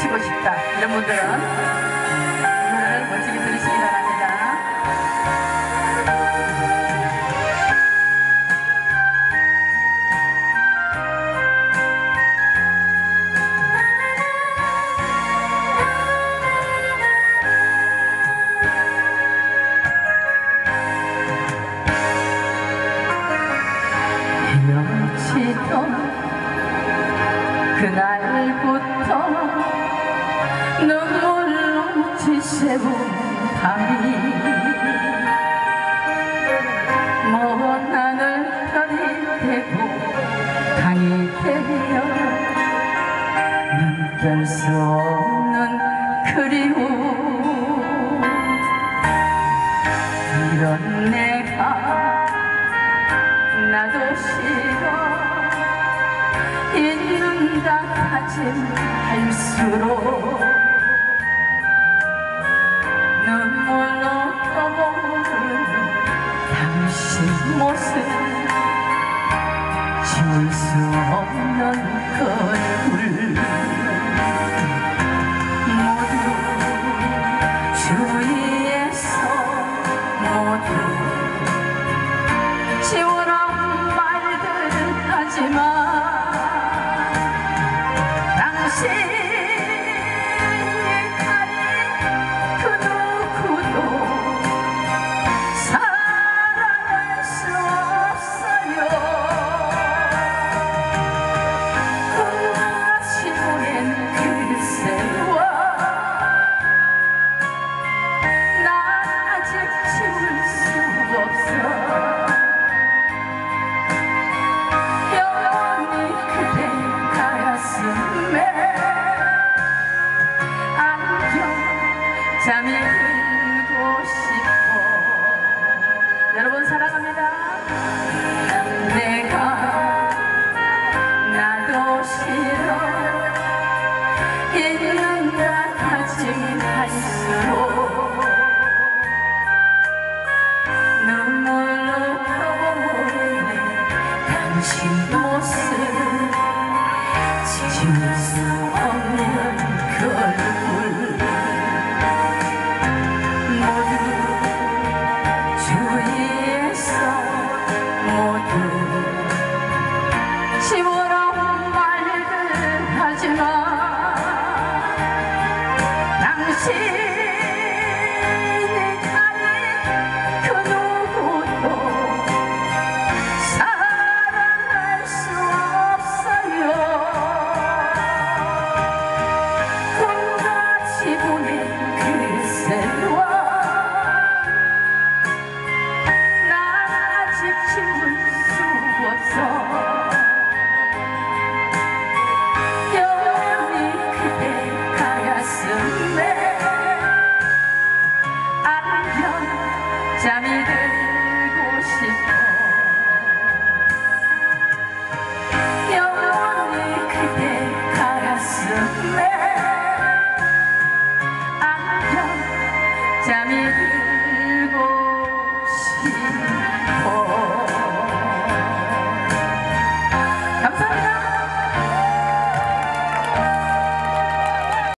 치고 싶다 이런 분들은 오늘은 멋지게 들으시기 바랍니다. 그날부터 눈물로 지새운 밤이 먼 하늘 별이 되고 강이 되어 눈뺄 수 없는 그리움 이런 내가 나도 싫어 있는다 하지 할수록 당신 모습 지울 수 없는 걸. 心